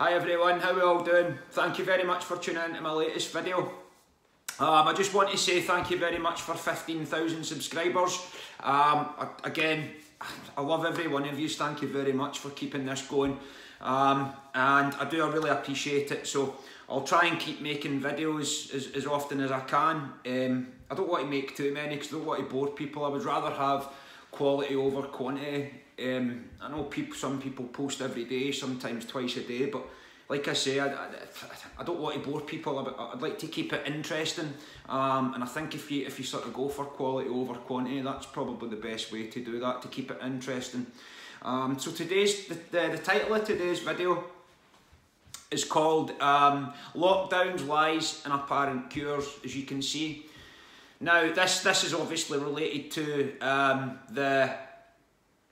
Hi everyone, how are we all doing? Thank you very much for tuning in to my latest video. Um, I just want to say thank you very much for 15,000 subscribers. Um, again, I love every one of you. Thank you very much for keeping this going. Um, and I do I really appreciate it. So I'll try and keep making videos as, as often as I can. Um, I don't want to make too many because I don't want to bore people. I would rather have quality over quantity. Um, I know people, some people post every day, sometimes twice a day, but like I say, I, I, I don't want to bore people. I'd, like to keep it interesting, um, and I think if you if you sort of go for quality over quantity, that's probably the best way to do that to keep it interesting. Um, so today's the, the, the title of today's video is called um, Lockdowns, Lies and Apparent Cures, as you can see. Now, this, this is obviously related to um, the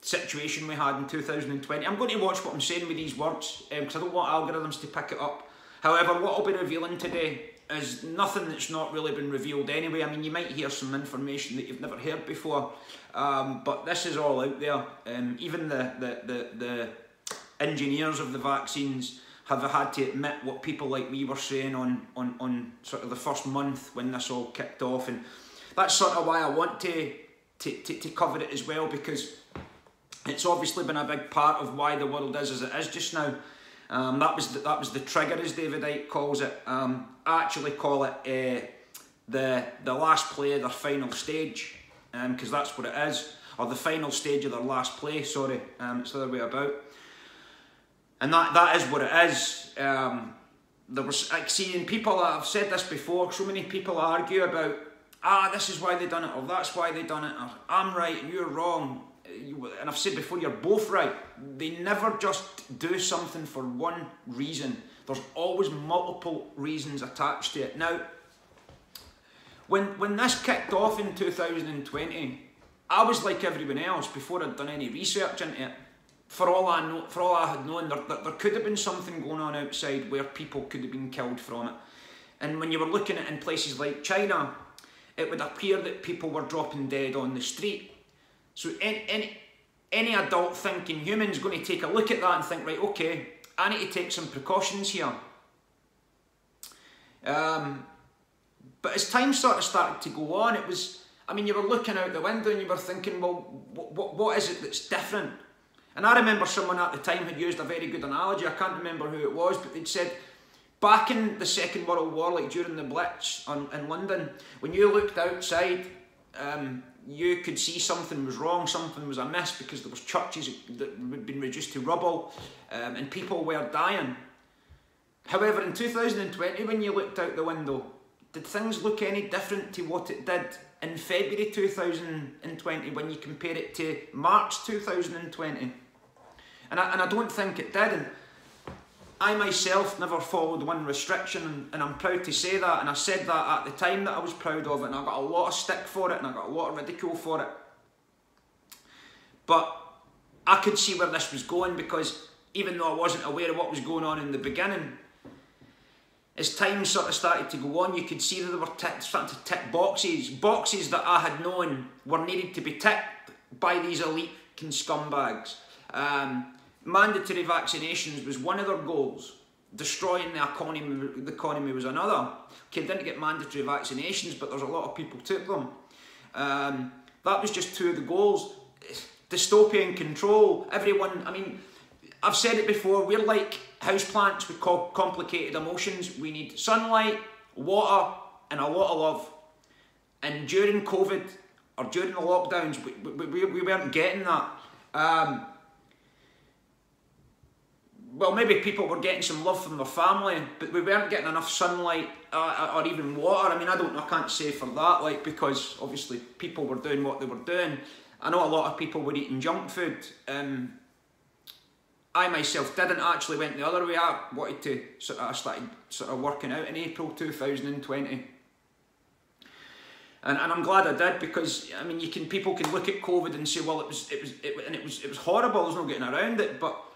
situation we had in 2020. I'm going to watch what I'm saying with these words because um, I don't want algorithms to pick it up. However, what I'll be revealing today is nothing that's not really been revealed anyway. I mean, you might hear some information that you've never heard before, um, but this is all out there. Um, even the, the, the, the engineers of the vaccines have I had to admit what people like me were saying on, on, on sort of the first month when this all kicked off. And that's sort of why I want to, to, to, to cover it as well because it's obviously been a big part of why the world is as it is just now. Um, that was the, that was the trigger, as David Icke calls it. Um, I actually call it uh, the the last play of their final stage, because um, that's what it is, or the final stage of their last play. Sorry, um, it's the other way about and that that is what it is. Um, there was like seeing people. I've said this before. So many people argue about ah, this is why they done it, or that's why they done it, or I'm right and you're wrong. And I've said before, you're both right. They never just do something for one reason. There's always multiple reasons attached to it. Now, when when this kicked off in 2020, I was like everyone else before I'd done any research into it for all I know, for all I had known, there, there, there, could have been something going on outside where people could have been killed from it. And when you were looking at in places like China, it would appear that people were dropping dead on the street. So any, any, any adult thinking human is going to take a look at that and think, right, okay, I need to take some precautions here. Um, but as time sort of started to go on, it was, I mean, you were looking out the window and you were thinking, well, what, what is it that's different? And I remember someone at the time had used a very good analogy. I can't remember who it was, but they'd said back in the Second World War, like during the Blitz on, in London, when you looked outside, um, you could see something was wrong, something was amiss because there was churches that had been reduced to rubble um, and people were dying. However, in 2020, when you looked out the window, did things look any different to what it did in February 2020 when you compare it to March 2020? And I, and I don't think it did. And I myself never followed one restriction, and, and I'm proud to say that. And I said that at the time that I was proud of it, and I got a lot of stick for it, and I got a lot of ridicule for it. But I could see where this was going because even though I wasn't aware of what was going on in the beginning, as time sort of started to go on, you could see that there were starting to tick boxes, boxes that I had known were needed to be ticked by these elite scumbags. Um, mandatory vaccinations was one of their goals. Destroying the economy, the economy was another. Okay, didn't get mandatory vaccinations, but there's a lot of people took them. Um, that was just two of the goals. Dystopian control. Everyone, I mean, I've said it before, we're like houseplants with complicated emotions. We need sunlight, water, and a lot of love. And during COVID, or during the lockdowns, we, we, we weren't getting that. Um, well, maybe people were getting some love from their family, but we weren't getting enough sunlight uh, or even water. I mean, I don't, I can't say for that, like because obviously people were doing what they were doing. I know a lot of people were eating junk food. Um, I myself didn't actually went the other way. I wanted to sort of I started sort of working out in April 2020. And, and I'm glad I did because I mean you can people can look at COVID and say well it was it was it, and it was it was horrible there's no getting around it but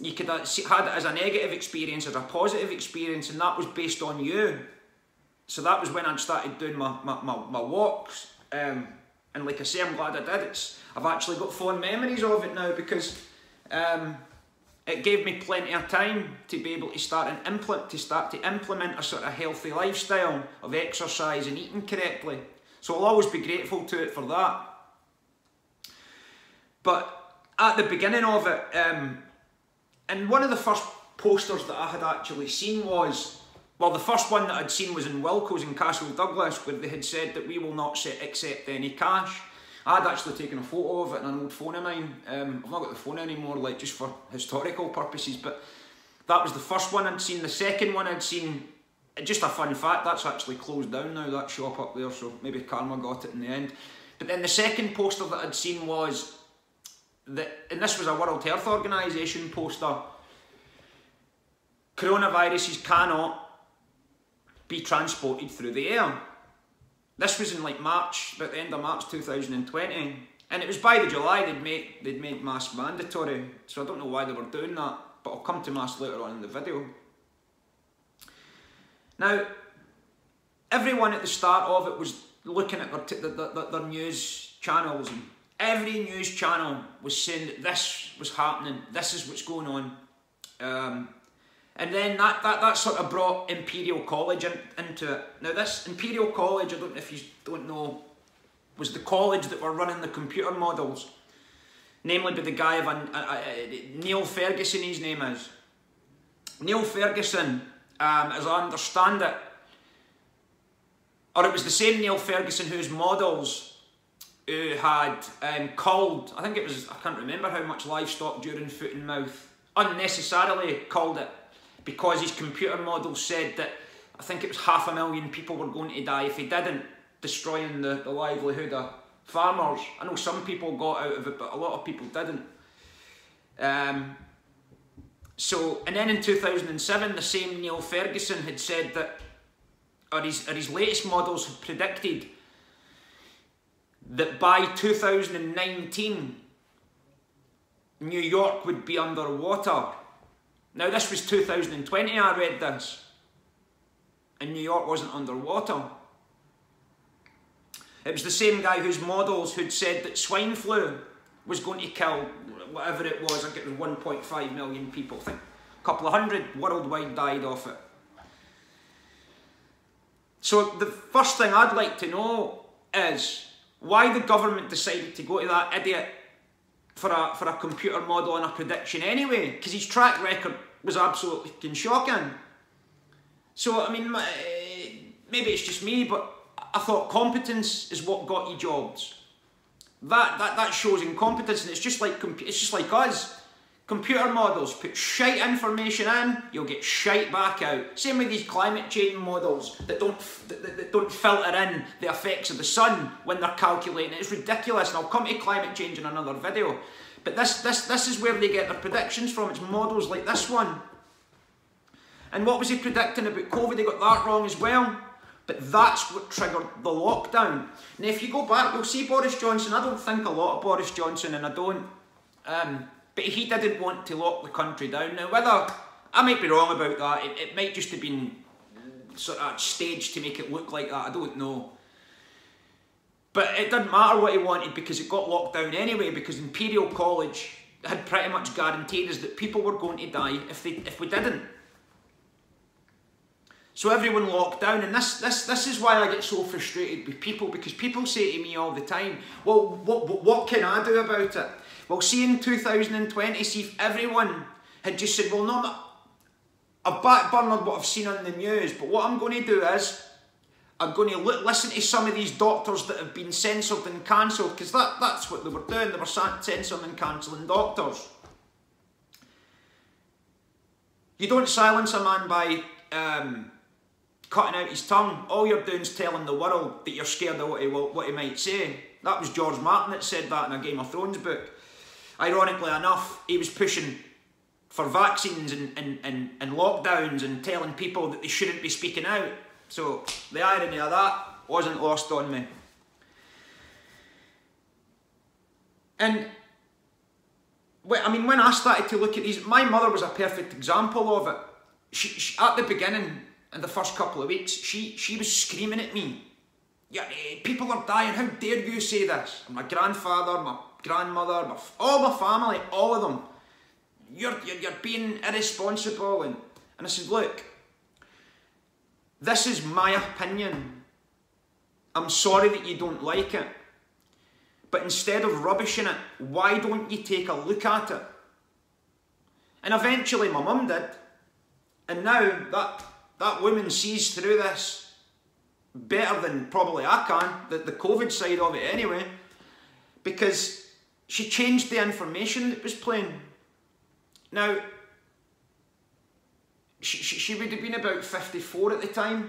you could have had it as a negative experience, as a positive experience, and that was based on you. So that was when I started doing my, my, my, my walks. Um, and like I say, I'm glad I did. It's I've actually got fond memories of it now because um, it gave me plenty of time to be able to start and implement to start to implement a sort of healthy lifestyle of exercise and eating correctly. So I'll always be grateful to it for that. But at the beginning of it, um, and one of the first posters that I had actually seen was, well, the first one that I'd seen was in Wilko's in Castle Douglas, where they had said that we will not accept any cash. I'd actually taken a photo of it on an old phone of mine. Um, I've not got the phone anymore, like just for historical purposes, but that was the first one I'd seen. The second one I'd seen, just a fun fact, that's actually closed down now, that shop up there, so maybe Karma got it in the end. But then the second poster that I'd seen was that, and this was a World Health Organisation poster, coronaviruses cannot be transported through the air. This was in like March, about the end of March 2020. And it was by the July they'd made, they'd made masks mandatory. So I don't know why they were doing that, but I'll come to masks later on in the video. Now, everyone at the start of it was looking at their, their, their news channels and every news channel was saying that this was happening, this is what's going on. Um, and then that, that, that sort of brought Imperial College in, into it. Now this Imperial College, I don't know if you don't know, was the college that were running the computer models. Namely by the guy of, uh, uh, Neil Ferguson his name is. Neil Ferguson, um, as I understand it, or it was the same Neil Ferguson whose models who had um, culled, I think it was, I can't remember how much livestock during foot and mouth, unnecessarily called it because his computer model said that I think it was half a million people were going to die if he didn't, destroying the, the livelihood of farmers. I know some people got out of it, but a lot of people didn't. Um, so, and then in 2007, the same Neil Ferguson had said that, or his, or his latest models had predicted that by 2019, New York would be underwater now, this was 2020, I read this, and New York wasn't underwater. It was the same guy whose models who'd said that swine flu was going to kill whatever it was, I think it was 1.5 million people. I think a couple of hundred worldwide died off it. So the first thing I'd like to know is why the government decided to go to that idiot for a, for a computer model and a prediction anyway, because his track record was absolutely shocking. So, I mean, eh, maybe it's just me, but I thought competence is what got you jobs. That, that, that shows incompetence, and it's just like it's just like us. Computer models put shite information in, you'll get shite back out. Same with these climate change models that don't that, that don't filter in the effects of the sun when they're calculating. It's ridiculous, and I'll come to climate change in another video. But this this this is where they get their predictions from. It's models like this one. And what was he predicting about COVID? They got that wrong as well. But that's what triggered the lockdown. Now, if you go back, you'll see Boris Johnson. I don't think a lot of Boris Johnson, and I don't. Um, but he didn't want to lock the country down. Now, whether I might be wrong about that, it, it might just have been sort of staged to make it look like that. I don't know. But it didn't matter what he wanted because it got locked down anyway. Because Imperial College had pretty much guaranteed us that people were going to die if they if we didn't. So everyone locked down, and this, this, this is why I get so frustrated with people, because people say to me all the time, well, what, what, what can I do about it? Well, see in 2020, see if everyone had just said, well, no, I've backburnered what I've seen on the news, but what I'm going to do is, I'm going to listen to some of these doctors that have been censored and cancelled, because that, that's what they were doing, they were censoring and cancelling doctors. You don't silence a man by um, cutting out his tongue. All you're doing is telling the world that you're scared of what he, what he might say. That was George Martin that said that in a Game of Thrones book. Ironically enough, he was pushing for vaccines and, and, and, and lockdowns and telling people that they shouldn't be speaking out. So the irony of that wasn't lost on me. And I mean, when I started to look at these, my mother was a perfect example of it. She, she, at the beginning, in the first couple of weeks, she, she was screaming at me. Yeah, eh, people are dying, how dare you say this? And my grandfather, my grandmother, my, all my family, all of them. you're, you're, you're being irresponsible. And, and I said, look, this is my opinion. I'm sorry that you don't like it. But instead of rubbishing it, why don't you take a look at it? And eventually my mum did. And now that, that woman sees through this better than probably I can, the, the COVID side of it anyway, because she changed the information that was playing. Now, she, she, she would have been about 54 at the time.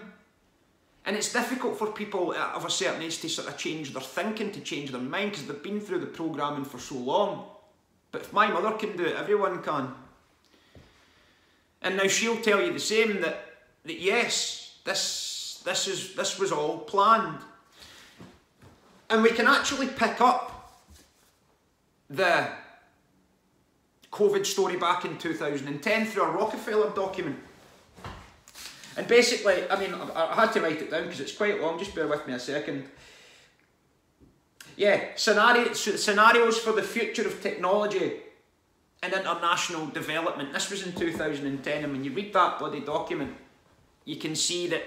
And it's difficult for people of a certain age to sort of change their thinking, to change their mind, because they've been through the programming for so long. But if my mother can do it, everyone can. And now she'll tell you the same that, that yes, this, this, is, this was all planned. And we can actually pick up the COVID story back in 2010 through a Rockefeller document. And basically, I mean, I, had to write it down because it's quite long, just bear with me a second. Yeah, scenario, scenarios for the future of technology and international development. This was in 2010, and when you read that bloody document, you can see that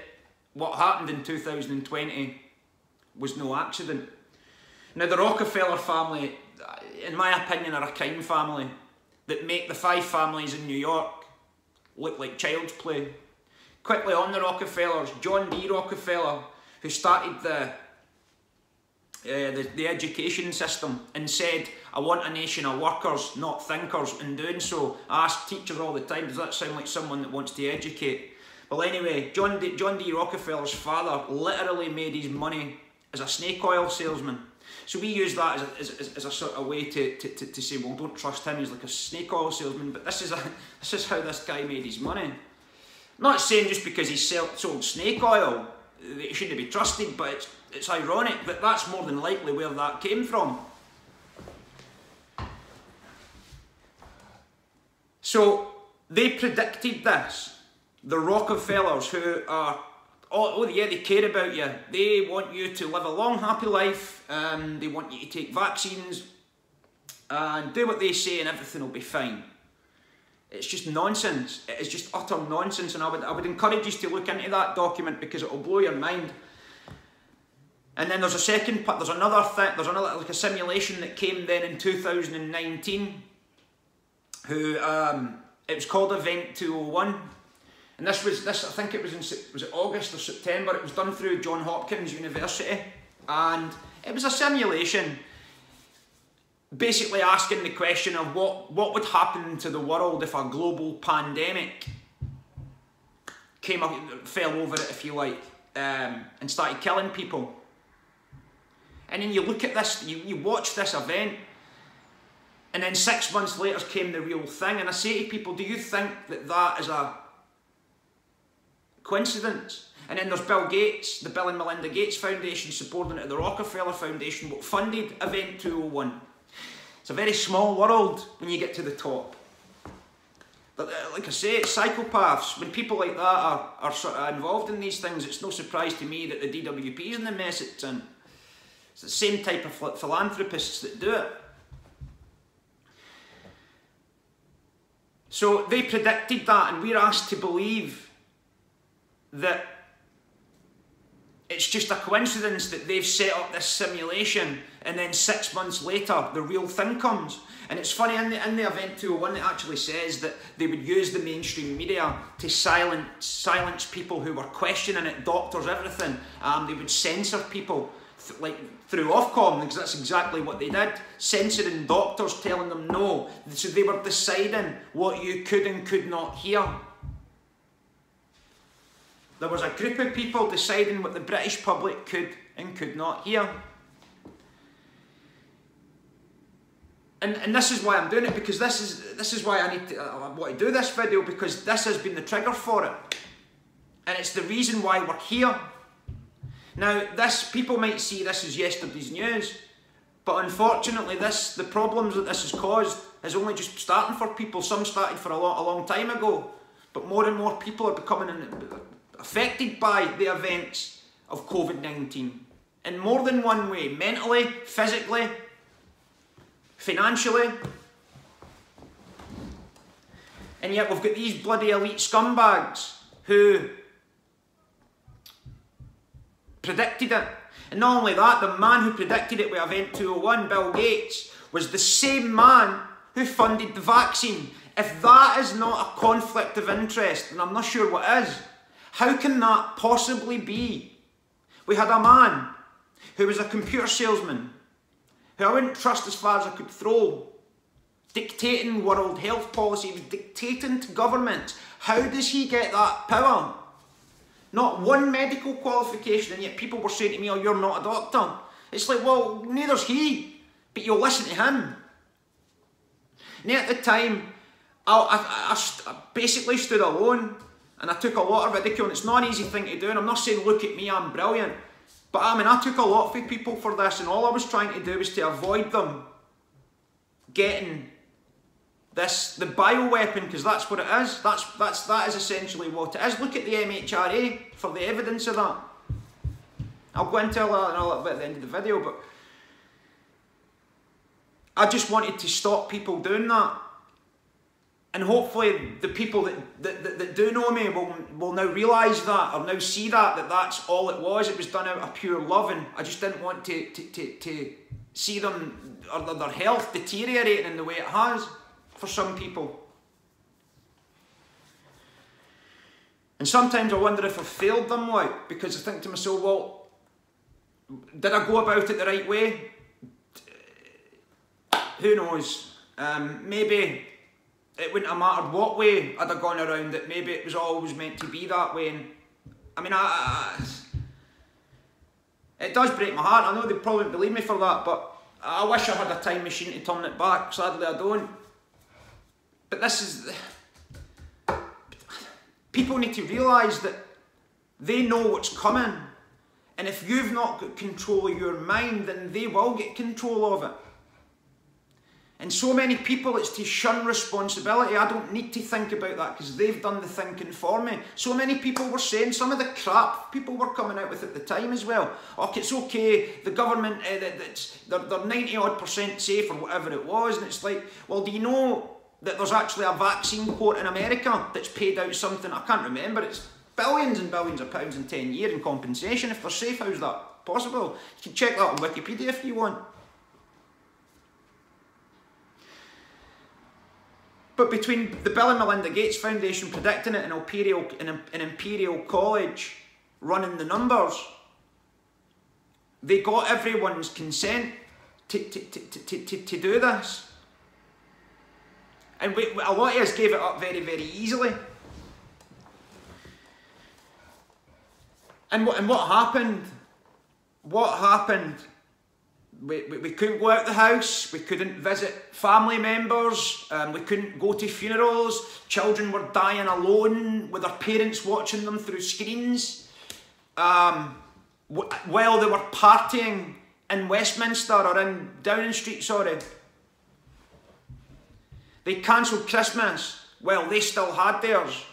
what happened in 2020 was no accident. Now, the Rockefeller family, in my opinion, are a crime family that make the five families in New York look like child's play. Quickly on the Rockefellers, John D. Rockefeller, who started the, uh, the, the education system and said, I want a nation of workers, not thinkers. In doing so, I ask teachers all the time, does that sound like someone that wants to educate? Well, anyway, John D. John D. Rockefeller's father literally made his money as a snake oil salesman. So we use that as a, as, as a sort of way to, to, to, to, say, well, don't trust him, he's like a snake oil salesman. But this is, a, this is how this guy made his money. Not saying just because he sold snake oil that he shouldn't be trusted, but it's, it's ironic that that's more than likely where that came from. So they predicted this. The Rockefellers, who are, oh, oh, yeah, they care about you. They want you to live a long, happy life. Um, they want you to take vaccines and do what they say, and everything will be fine. It's just nonsense. It is just utter nonsense, and I would, I would encourage you to look into that document because it will blow your mind. And then there's a second part, there's another thing, there's another, like a simulation that came then in 2019, who, um, it was called Event 201. And this was, this I think it was in, was it August or September, it was done through John Hopkins University. And it was a simulation basically asking the question of what, what would happen to the world if a global pandemic came up, fell over it, if you like, um, and started killing people. And then you look at this, you, you watch this event, and then six months later came the real thing. And I say to people, do you think that that is a coincidence? And then there's Bill Gates, the Bill and Melinda Gates Foundation, subordinate to the Rockefeller Foundation, what funded Event 201. It's a very small world when you get to the top. But uh, like I say, it's psychopaths. When people like that are, are sort of involved in these things, it's no surprise to me that the DWP is in the mess it's in. It's the same type of philanthropists that do it. So they predicted that, and we're asked to believe that it's just a coincidence that they've set up this simulation and then six months later the real thing comes. And it's funny, in the, in the Event 201 it actually says that they would use the mainstream media to silence, silence people who were questioning it, doctors, everything. Um, they would censor people th like through Ofcom, because that's exactly what they did. Censoring doctors, telling them no. So they were deciding what you could and could not hear. There was a group of people deciding what the British public could and could not hear. And, and this is why I'm doing it because this is this is why I need to I want to do this video because this has been the trigger for it, and it's the reason why we're here. Now, this people might see this as yesterday's news, but unfortunately, this the problems that this has caused is only just starting for people. Some started for a long, a long time ago, but more and more people are becoming affected by the events of COVID 19 in more than one way mentally, physically, financially. And yet we've got these bloody elite scumbags who predicted it. And not only that, the man who predicted it with Event 201, Bill Gates, was the same man who funded the vaccine. If that is not a conflict of interest, then I'm not sure what is. How can that possibly be? We had a man who was a computer salesman, who I wouldn't trust as far as I could throw, dictating world health policy, he was dictating to government. How does he get that power? Not one medical qualification, and yet people were saying to me, oh, you're not a doctor. It's like, well, neither's he, but you'll listen to him. And at the time, I, I, I, basically stood alone and I took a lot of ridicule. And it's not an easy thing to do. And I'm not saying, look at me, I'm brilliant. But I mean, I took a lot for people for this, and all I was trying to do was to avoid them getting this the bioweapon because that's what it is. That's that's that is essentially what it is. Look at the MHRA for the evidence of that. I'll go into that in a little bit at the end of the video, but I just wanted to stop people doing that. And hopefully the people that, that, that, that do know me will, will now realise that or now see that, that that's all it was. It was done out of pure love and I just didn't want to, to, to, to see them or their health deteriorating in the way it has for some people. And sometimes I wonder if I've failed them, like, because I think to myself, well, did I go about it the right way? Who knows? Um, maybe it wouldn't have mattered what way I'd have gone around it. Maybe it was always meant to be that way. And I mean, I, I, it does break my heart. I know they probably believe me for that, but I wish I had a time machine to turn it back. Sadly, I don't. But this is. People need to realise that they know what's coming. And if you've not got control of your mind, then they will get control of it. And so many people, it's to shun responsibility. I don't need to think about that because they've done the thinking for me. So many people were saying some of the crap people were coming out with at the time as well. Okay, it's okay, the government, uh, that's, they're, they're 90 odd percent safe or whatever it was. And it's like, well, do you know that there's actually a vaccine court in America that's paid out something, I can't remember, it's billions and billions of pounds in 10 years in compensation if they're safe. How's that possible? You can check that on Wikipedia if you want. But between the Bill and Melinda Gates Foundation predicting it and Imperial, in Imperial College running the numbers, they got everyone's consent to, to, to, to, to, to do this. And we, a lot of us gave it up very, very easily. And what, and what happened? What happened we, we, we, couldn't go out the house, we couldn't visit family members, um, we couldn't go to funerals, children were dying alone with their parents watching them through screens. Um, while they were partying in Westminster or in Downing Street, sorry. They cancelled Christmas. Well, they still had theirs.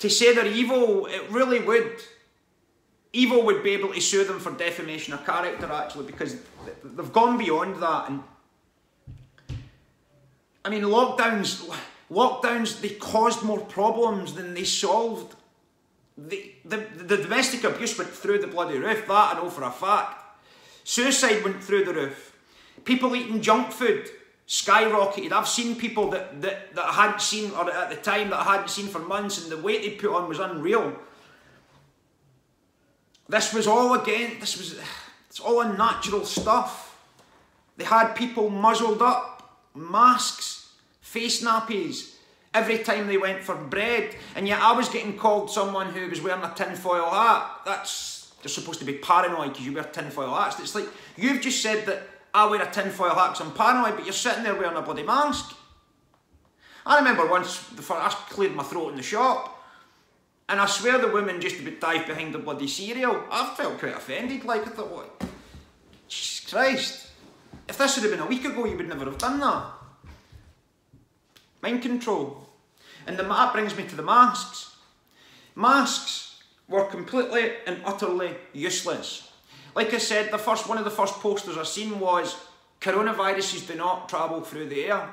To say they're evil, it really would Evil would be able to sue them for defamation of character, actually, because they've gone beyond that. And I mean, lockdowns, lockdowns, they caused more problems than they solved. The, the, the domestic abuse went through the bloody roof, that I know for a fact. Suicide went through the roof. People eating junk food skyrocketed. I've seen people that, that, that I hadn't seen, or at the time that I hadn't seen for months, and the weight they put on was unreal. This was all again, this was, it's all unnatural stuff. They had people muzzled up, masks, face nappies, every time they went for bread. And yet I was getting called someone who was wearing a tinfoil hat. That's, you're supposed to be paranoid because you wear tinfoil hats. It's like, you've just said that I wear a tinfoil hat because I'm paranoid, but you're sitting there wearing a bloody mask. I remember once, the first, I cleared my throat in the shop, and I swear the woman just about dived behind the bloody cereal. I felt quite offended, like I thought, what? Jesus Christ. If this had been a week ago, you would never have done that. Mind control. And the, that brings me to the masks. Masks were completely and utterly useless. Like I said, the first one of the first posters I seen was coronaviruses do not travel through the air.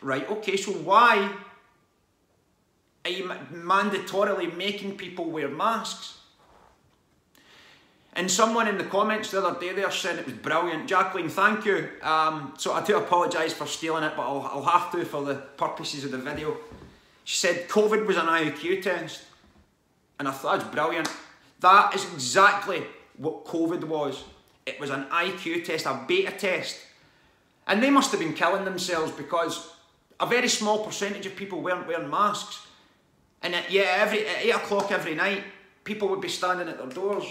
Right, okay, so why mandatorily making people wear masks. And someone in the comments the other day there said it was brilliant. Jacqueline, thank you. Um, so I do apologise for stealing it, but I'll, I'll have to for the purposes of the video. She said COVID was an IQ test. And I thought was brilliant. That is exactly what COVID was. It was an IQ test, a beta test. And they must have been killing themselves because a very small percentage of people weren't wearing masks. And yeah, every, at 8 o'clock every night, people would be standing at their doors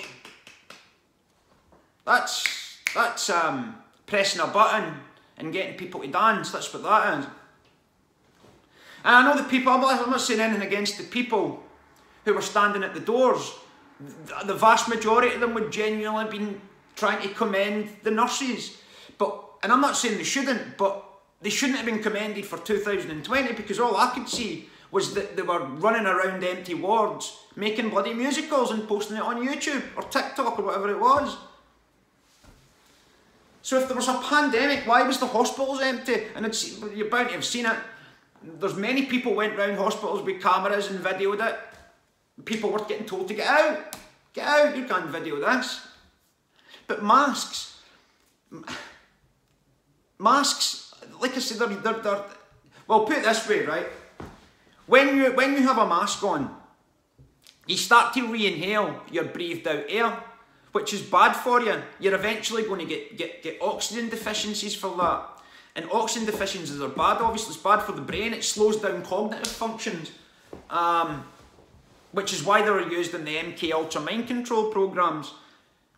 that's that's um, pressing a button and getting people to dance. That's what that is. And I know the people. I'm not saying anything against the people who were standing at the doors. The vast majority of them would genuinely been trying to commend the nurses. But and I'm not saying they shouldn't, but they shouldn't have been commended for 2020 because all I could see was that they were running around empty wards, making bloody musicals and posting it on YouTube or TikTok or whatever it was. So if there was a pandemic, why was the hospitals empty? And you're bound to have seen it. There's many people went round hospitals with cameras and videoed it. People were getting told to get out. Get out, you can't video this. But masks, masks, like I said, they're, they're, they're, well, put it this way, right? When you, when you have a mask on, you start to re-inhale your breathed out air which is bad for you. You're eventually going to get, get, get oxygen deficiencies for that. And oxygen deficiencies are bad, obviously. It's bad for the brain. It slows down cognitive functions. Um, which is why they were used in the MK Ultra mind control programs,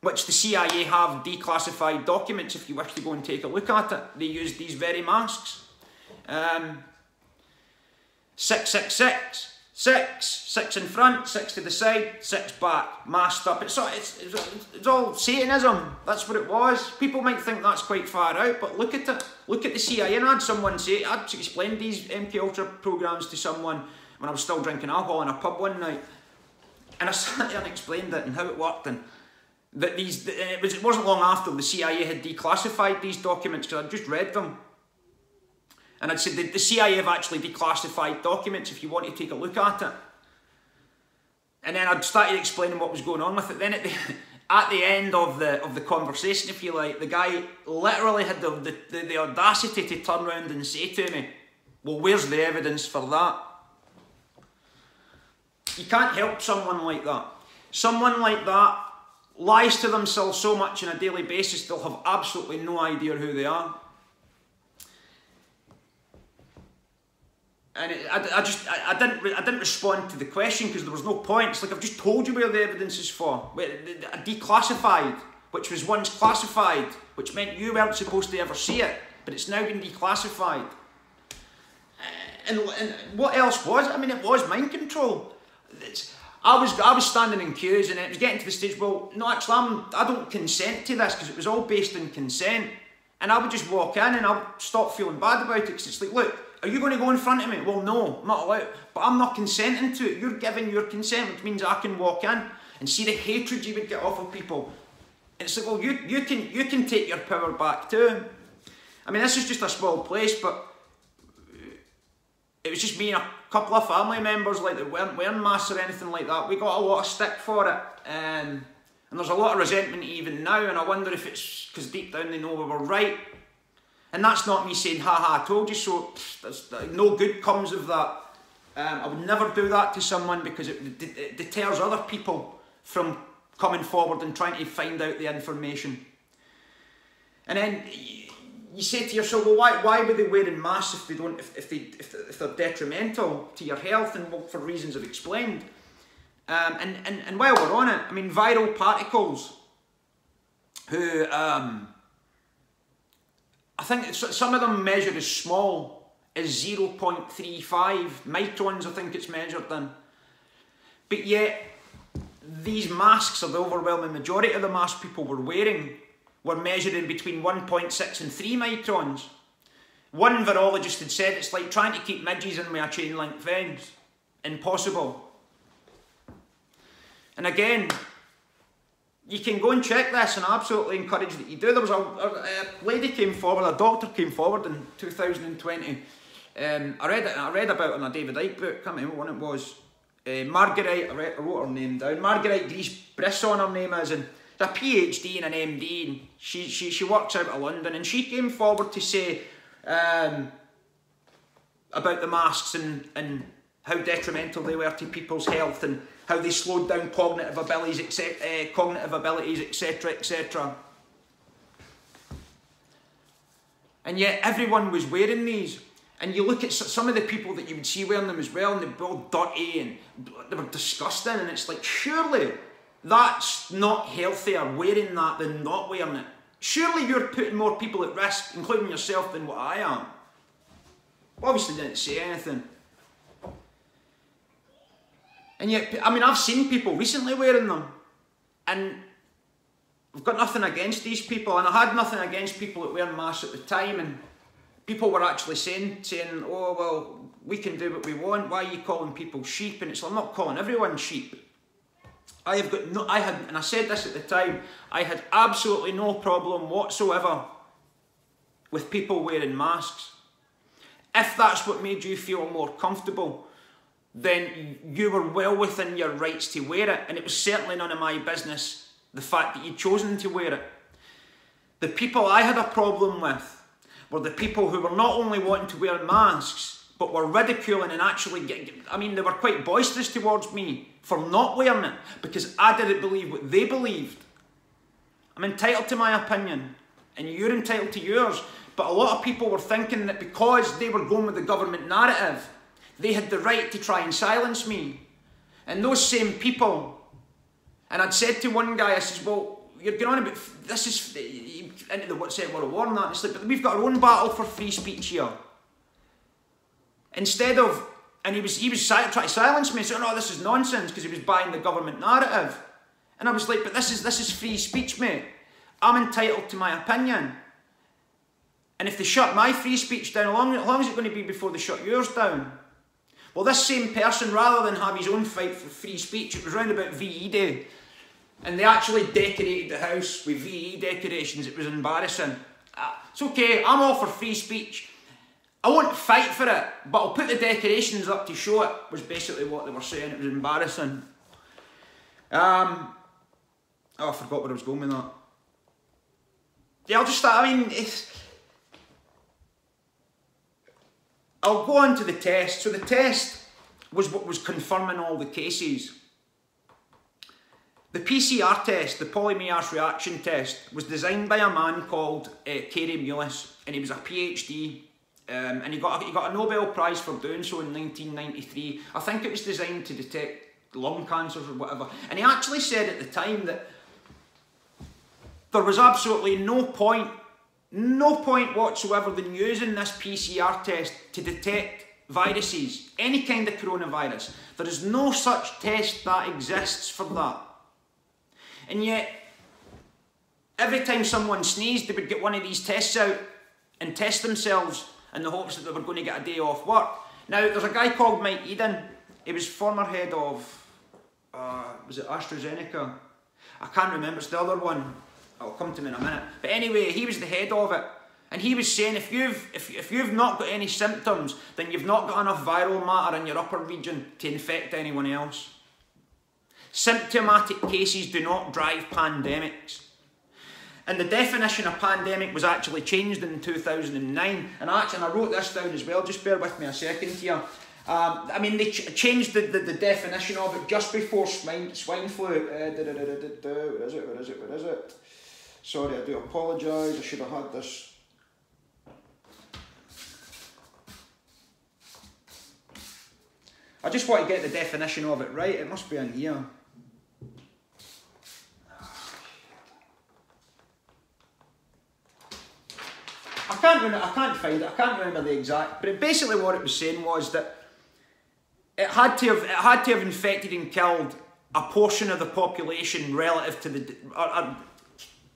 which the CIA have declassified documents if you wish to go and take a look at it. They use these very masks. Um, 666 Six, six in front, six to the side, six back, masked up. It's, it's, it's, it's all Satanism. That's what it was. People might think that's quite far out, but look at it. Look at the CIA. And I had someone say, I'd explained these MK Ultra programs to someone when I was still drinking alcohol in a pub one night. And I sat there and explained it and how it worked. And that these, it, was, it wasn't long after the CIA had declassified these documents because I'd just read them. And I'd said the, the CIA have actually declassified documents if you want to take a look at it. And then I'd started explaining what was going on with it. Then at the, at the end of the of the conversation, if you like, the guy literally had the, the, the, the audacity to turn around and say to me, well, where's the evidence for that? You can't help someone like that. Someone like that lies to themselves so much on a daily basis, they'll have absolutely no idea who they are. And it, I, I just I, I, didn't I didn't respond to the question because there was no point. It's like I've just told you where the evidence is for. I declassified, which was once classified, which meant you weren't supposed to ever see it, but it's now been declassified. Uh, and, and what else was? It? I mean, it was mind control. It's, I was I was standing in queues and it was getting to the stage. Well, no, actually, I'm, I don't consent to this because it was all based on consent. And I would just walk in and I would stop feeling bad about it because it's like, look, are you going to go in front of me? Well, no, I'm not allowed. But I'm not consenting to it. You're giving your consent, which means I can walk in and see the hatred you would get off of people. It's like, well, you, you, can, you can take your power back too. I mean, this is just a small place, but it was just me and a couple of family members like that weren't wearing masks or anything like that. We got a lot of stick for it. Um, and there's a lot of resentment even now, and I wonder if it's because deep down they know we were right and that's not me saying, ha ha, I told you so. No good comes of that. Um, I would never do that to someone because it, it deters other people from coming forward and trying to find out the information. And then you say to yourself, well, why, why would they wearing masks if they don't, if, if, they, if, if they're detrimental to your health and for reasons I've explained? Um, and, and, and while we're on it, I mean, viral particles who um, I think some of them measured as small as 0.35 microns, I think it's measured in. But yet, these masks, or the overwhelming majority of the masks people were wearing, were measured in between 1.6 and 3 microns. One virologist had said it's like trying to keep midges in with a chain link fence. Impossible. And again, you can go and check this and I absolutely encourage that you do. There was a, a, lady came forward, a doctor came forward in 2020. Um, I read it, I read about it in a David Icke book, I can't remember when it was. uh, Margarite, I wrote her name down, Margarite Griesz-Brisson her name is, and a PhD and an MD, and she, she, she works out of London, and she came forward to say um, about the masks and, and how detrimental they were to people's health and how they slowed down cognitive abilities, etc., uh, cognitive abilities, etc., etc. And yet everyone was wearing these. And you look at some of the people that you would see wearing them as well, and they were all dirty and they were disgusting. And it's like, surely that's not healthier wearing that than not wearing it. Surely you're putting more people at risk, including yourself, than what I am. Obviously, didn't say anything. And yet, I mean, I've seen people recently wearing them, and I've got nothing against these people, and I had nothing against people that wear masks at the time, and people were actually saying, saying, oh, well, we can do what we want, why are you calling people sheep? And it's like, I'm not calling everyone sheep. I have got no, I had, and I said this at the time, I had absolutely no problem whatsoever with people wearing masks. If that's what made you feel more comfortable, then you were well within your rights to wear it, and it was certainly none of my business the fact that you'd chosen to wear it. The people I had a problem with were the people who were not only wanting to wear masks, but were ridiculing and actually, get, I mean, they were quite boisterous towards me for not wearing it because I didn't believe what they believed. I'm entitled to my opinion, and you're entitled to yours. But a lot of people were thinking that because they were going with the government narrative, they had the right to try and silence me. And those same people, and I'd said to one guy, I says, well, you're going on about, this is into the Second World War and that, it's like, but we've got our own battle for free speech here. Instead of, and he was, he was trying to silence me, saying, oh, this is nonsense, because he was buying the government narrative. And I was like, but this is, this is free speech, mate. I'm entitled to my opinion. And if they shut my free speech down, how long, how long is it going to be before they shut yours down? Well, this same person, rather than have his own fight for free speech, it was round about VE Day, and they actually decorated the house with VE decorations. It was embarrassing. Uh, it's okay, I'm all for free speech. I won't fight for it, but I'll put the decorations up to show it, was basically what they were saying. It was embarrassing. Um, oh, I forgot where I was going with that. Yeah, I'll just start, I mean, it's, I'll go on to the test. So the test was what was confirming all the cases. The PCR test, the polymerase reaction test, was designed by a man called uh, Kary Mullis, and he was a PhD, um, and he got he got a Nobel Prize for doing so in 1993. I think it was designed to detect lung cancers or whatever. And he actually said at the time that there was absolutely no point no point whatsoever in using this PCR test to detect viruses, any kind of coronavirus. There is no such test that exists for that. And yet, every time someone sneezed, they would get one of these tests out and test themselves in the hopes that they were going to get a day off work. Now, there's a guy called Mike Yeadon. He was former head of, uh, was it AstraZeneca? I can't remember, it's the other one. I'll come to him in a minute. But anyway, he was the head of it. And he was saying if you've, if, if you've not got any symptoms, then you've not got enough viral matter in your upper region to infect anyone else. Symptomatic cases do not drive pandemics. And the definition of pandemic was actually changed in 2009. And actually, and I wrote this down as well, just bear with me a second here. Um, I mean, they ch changed the, the, the, definition of it just before swine, swine flu. Uh, da, da, da, where is it? Where is it? Where is it? Sorry, I do apologise. I should have had this. I just want to get the definition of it right. It must be in here. I can't remember, I can't find it. I can't remember the exact. But basically, what it was saying was that it had to have it had to have infected and killed a portion of the population relative to the or, or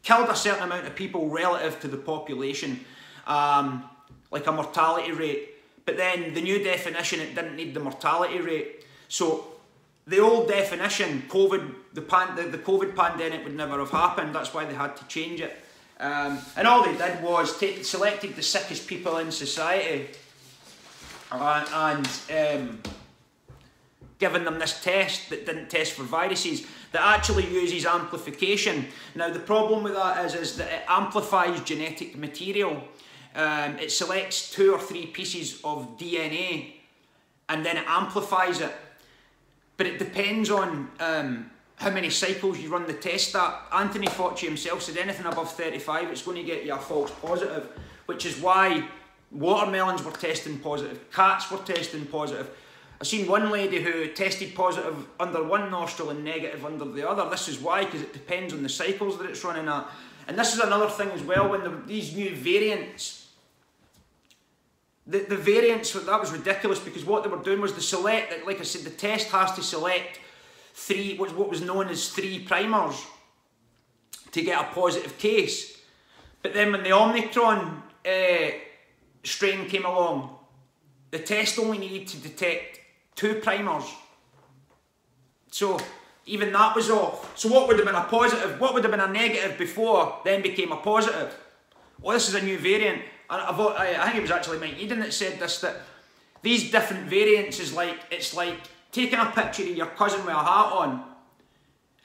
killed a certain amount of people relative to the population, um, like a mortality rate. But then the new definition, it didn't need the mortality rate. So the old definition, COVID, the, pan, the, the COVID pandemic would never have happened. That's why they had to change it. Um, and all they did was take, selected the sickest people in society and, and um, given them this test that didn't test for viruses that actually uses amplification. Now the problem with that is, is that it amplifies genetic material. Um, it selects two or three pieces of DNA and then it amplifies it. But it depends on um, how many cycles you run the test at. Anthony Fauci himself said anything above 35, it's going to get you a false positive, which is why watermelons were testing positive, cats were testing positive. I've seen one lady who tested positive under one nostril and negative under the other. This is why, because it depends on the cycles that it's running at. And this is another thing as well, when the, these new variants, the, the variants, that was ridiculous because what they were doing was the select, like I said, the test has to select three, what was known as three primers to get a positive case. But then when the Omicron uh, strain came along, the test only needed to detect two primers. So even that was off. So what would have been a positive, what would have been a negative before then became a positive? Well, this is a new variant. I, I, I think it was actually Mike Yeadon that said this, that these different variants is like, it's like taking a picture of your cousin with a hat on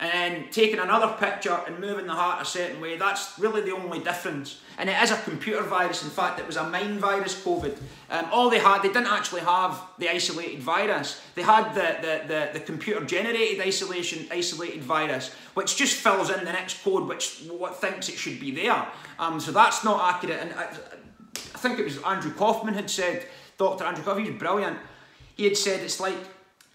and taking another picture and moving the heart a certain way, that's really the only difference. And it is a computer virus, in fact, it was a mind virus, COVID. Um, all they had, they didn't actually have the isolated virus. They had the, the, the, the computer generated isolation, isolated virus, which just fills in the next code which what thinks it should be there. Um, so that's not accurate. And I, I think it was Andrew Kaufman had said, Dr. Andrew Kaufman, he's brilliant. He had said it's like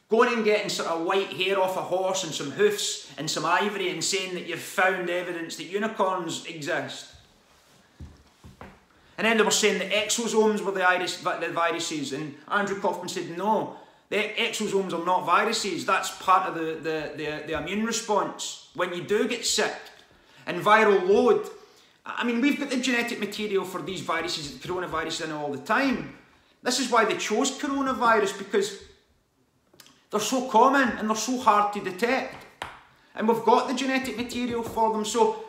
Going and getting sort of white hair off a horse and some hoofs and some ivory and saying that you've found evidence that unicorns exist. And then they were saying that exosomes were the, viruses, and Andrew Kaufman said, no, the exosomes are not viruses, that's part of the, the, the, the immune response when you do get sick. And viral load, I mean, we've got the genetic material for these viruses, the coronavirus in all the time. This is why they chose coronavirus, because they're so common and they're so hard to detect. And we've got the genetic material for them. So,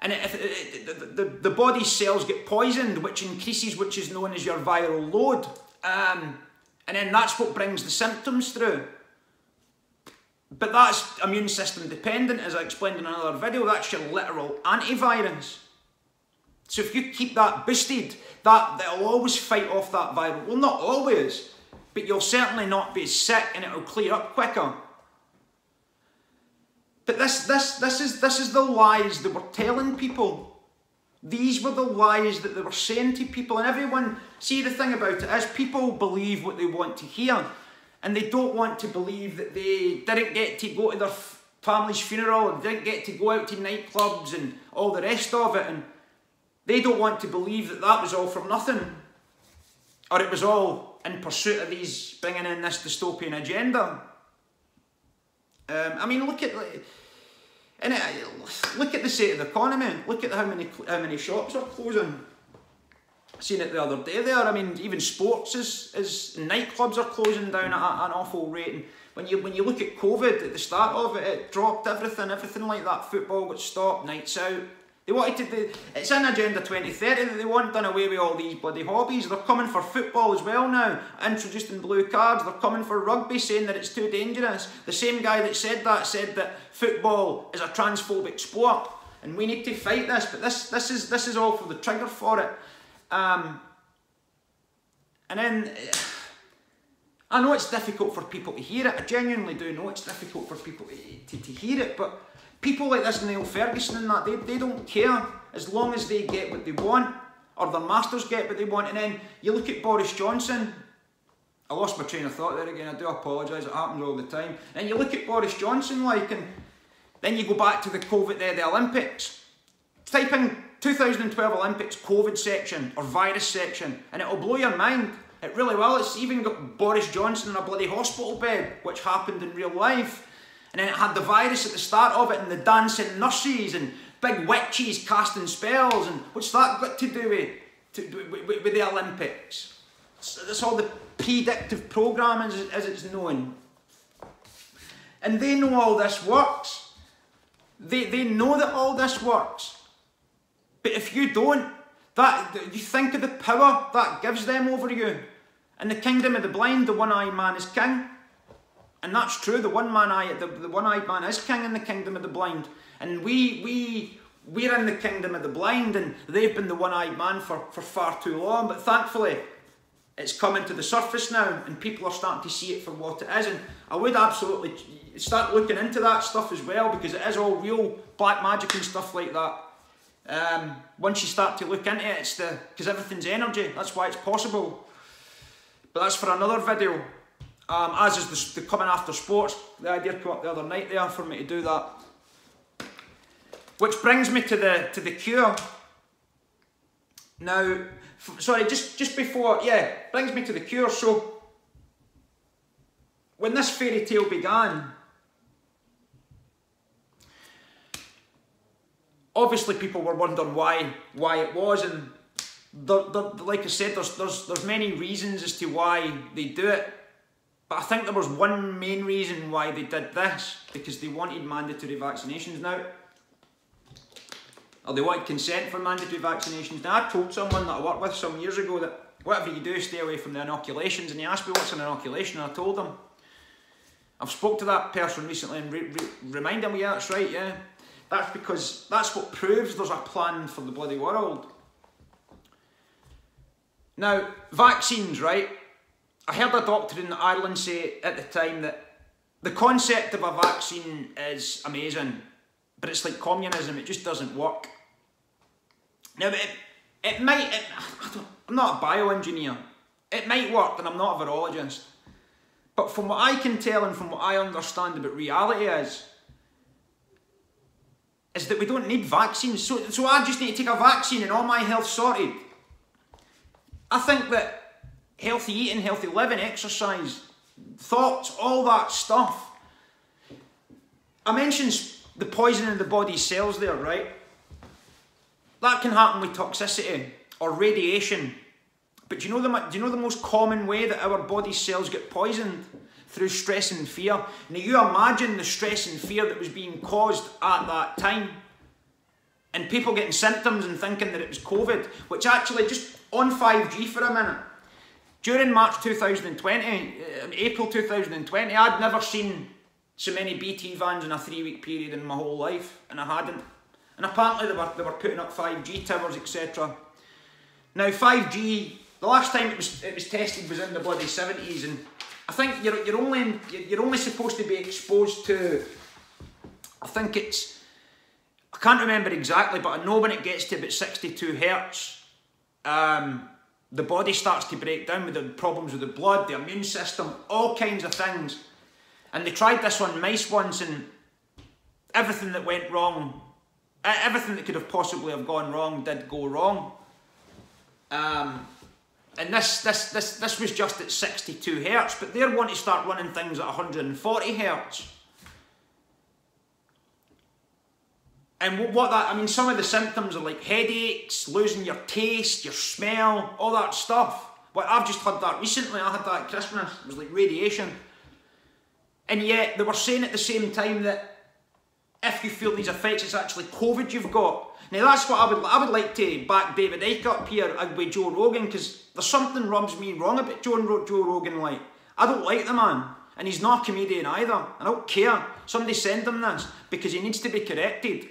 and if, the, the, the body's cells get poisoned, which increases, which is known as your viral load. Um, and then that's what brings the symptoms through. But that's immune system dependent, as I explained in another video. That's your literal antivirus. So if you keep that boosted, that, that'll always fight off that viral. Well, not always, but you'll certainly not be sick and it'll clear up quicker. But this, this, this, is, this is the lies they were telling people. These were the lies that they were saying to people, and everyone, see the thing about it is people believe what they want to hear, and they don't want to believe that they didn't get to go to their family's funeral, and didn't get to go out to nightclubs and all the rest of it, and they don't want to believe that that was all for nothing, or it was all in pursuit of these bringing in this dystopian agenda. Um, I mean, look at and it, look at the state of the economy. Look at how many how many shops are closing. I Seen it the other day there. I mean, even sports is is nightclubs are closing down at an awful rate. And when you when you look at COVID at the start of it, it dropped everything, everything like that. Football got stopped, nights out, they wanted to do, it's in Agenda 2030 that they want done away with all these bloody hobbies. They're coming for football as well now, introducing blue cards. They're coming for rugby, saying that it's too dangerous. The same guy that said that said that football is a transphobic sport, and we need to fight this. But this, this is this is all for the trigger for it. Um, and then. I know it's difficult for people to hear it. I genuinely do know it's difficult for people to, to, to hear it, but People like this Neil Ferguson and that, they, they don't care as long as they get what they want or their masters get what they want. And then you look at Boris Johnson. I lost my train of thought there again. I do apologise. It happens all the time. And you look at Boris Johnson like, and then you go back to the COVID, the, the Olympics. Type in 2012 Olympics COVID section or virus section, and it'll blow your mind. It really will. It's even got Boris Johnson in a bloody hospital bed, which happened in real life. And then it had the virus at the start of it and the dancing nurses and big witches casting spells. And what's that got to do with, to, with, with the Olympics? That's all the predictive programming as, as it's known. And they know all this works. They, they know that all this works. But if you don't, that you think of the power that gives them over you. In the kingdom of the blind, the one-eyed man is king. And that's true. The one man eye, the, the one-eyed man is king in the kingdom of the blind. And we we we're in the kingdom of the blind, and they've been the one-eyed man for, for far too long. But thankfully, it's coming to the surface now, and people are starting to see it for what it is. And I would absolutely start looking into that stuff as well because it is all real black magic and stuff like that. Um, once you start to look into it, it's the because everything's energy. That's why it's possible. But that's for another video. Um, as is the, the coming after sports. The idea came up the other night there for me to do that. Which brings me to the to the cure. Now, sorry, just just before, yeah, brings me to the cure. So, when this fairy tale began, obviously people were wondering why why it was, and like I said, there's there's there's many reasons as to why they do it. But I think there was one main reason why they did this because they wanted mandatory vaccinations now. Or they wanted consent for mandatory vaccinations. Now I told someone that I worked with some years ago that whatever you do, stay away from the inoculations. And he asked me what's an inoculation, and I told him. I've spoke to that person recently and re re remind him, yeah, that's right, yeah. That's because that's what proves there's a plan for the bloody world. Now, vaccines, right? I heard a doctor in Ireland say at the time that the concept of a vaccine is amazing, but it's like communism, it just doesn't work. Now, it, it might, it, I'm not a bioengineer, it might work, and I'm not a virologist. But from what I can tell and from what I understand about reality is, is that we don't need vaccines. So, so I just need to take a vaccine and all my health sorted. I think that healthy eating, healthy living, exercise, thoughts, all that stuff. I mentioned the poison in the body's cells there, right? That can happen with toxicity or radiation. But do you know the, do you know the most common way that our body cells get poisoned? through stress and fear. Now you imagine the stress and fear that was being caused at that time. And people getting symptoms and thinking that it was COVID, which actually, just on 5G for a minute, during March 2020, uh, April 2020, I'd never seen so many BT vans in a three week period in my whole life, and I hadn't. And apparently they were, they were putting up 5G towers, etc. Now 5G, the last time it was it was tested was in the bloody 70s, and I think you're, you're only you're only supposed to be exposed to. I think it's. I can't remember exactly, but I know when it gets to about 62 hertz, um, the body starts to break down with the problems with the blood, the immune system, all kinds of things. And they tried this on mice once, and everything that went wrong, everything that could have possibly have gone wrong, did go wrong. Um, and this, this, this, this was just at 62 hertz, but they're want to start running things at 140 hertz. And what that, I mean, some of the symptoms are like headaches, losing your taste, your smell, all that stuff. But I've just had that recently, I had that at Christmas, it was like radiation. And yet, they were saying at the same time that if you feel these effects, it's actually COVID you've got. Now that's what I would I would like to back David Icke up here with Joe Rogan because there's something rubs me wrong about Joe, Joe Rogan. Like I don't like the man, and he's not a comedian either. I don't care. Somebody send him this because he needs to be corrected.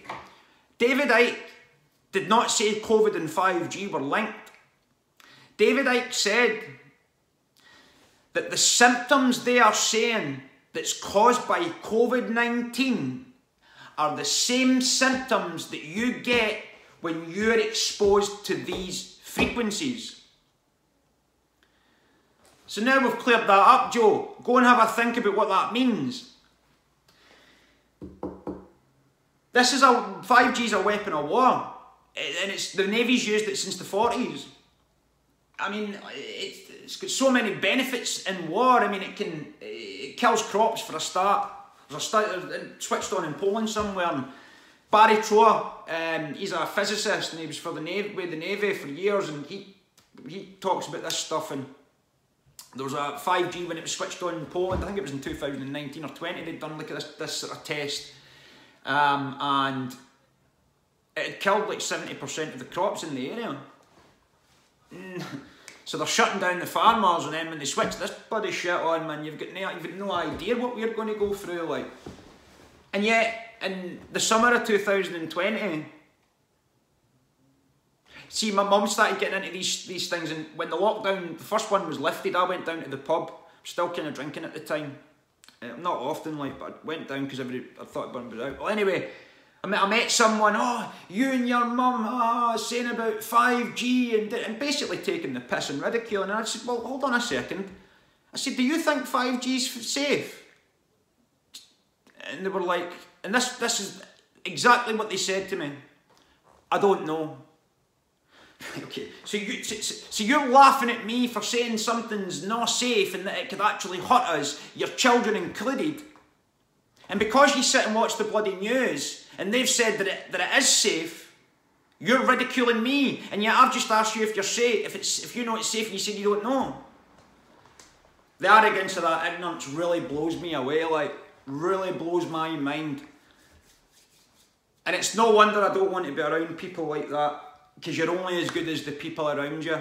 David Icke did not say COVID and 5G were linked. David Icke said that the symptoms they are saying that's caused by COVID 19 are the same symptoms that you get when you're exposed to these frequencies. So now we've cleared that up, Joe. Go and have a think about what that means. This is a 5G is a weapon of war, and it's the Navy's used it since the 40s. I mean, it's, got so many benefits in war. I mean, it can it kills crops for a start. There's a study switched on in Poland somewhere. And Barry Trower, um, he's a physicist and he was for the Navy, with the Navy for years and he he talks about this stuff and there was a 5G when it was switched on in Poland, I think it was in 2019 or 20, they'd done like this, this sort of test um, and it killed like 70% of the crops in the area. So they're shutting down the farmers, and then when they switch this bloody shit on, man, you've got no, you've got no idea what we're going to go through, like. And yet, in the summer of 2020, see, my mum started getting into these these things, and when the lockdown, the first one was lifted, I went down to the pub, still kind of drinking at the time. Uh, not often, like, but I went down because I thought it was out. Well, anyway, I met, I met someone, oh, you and your mum, oh, saying about 5G and, and basically taking the piss and ridiculing. And I said, well, hold on a second. I said, do you think 5G's safe? And they were like, and this, this is exactly what they said to me. I don't know. Okay, so, you, so, you're laughing at me for saying something's not safe and that it could actually hurt us, your children included. And because you sit and watch the bloody news and they've said that it, that it is safe, you're ridiculing me. And yet I've just asked you if you're safe, if it's if you know it's safe and you said you don't know. The arrogance of that ignorance really blows me away, like really blows my mind. And it's no wonder I don't want to be around people like that because you're only as good as the people around you.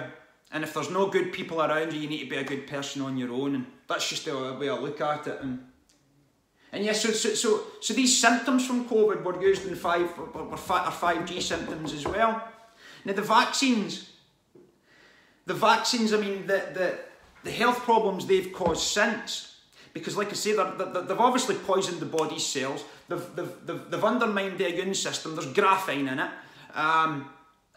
And if there's no good people around you, you need to be a good person on your own. And that's just the way I look at it. And and yes, so, so, so, so these symptoms from COVID were used in 5, were, were 5G symptoms as well. Now the vaccines, the vaccines, I mean, the, the, the health problems they've caused since, because like I say, they're, they've obviously poisoned the body's cells, they've, they've, they've, they've undermined the immune system, there's graphene in it. Um,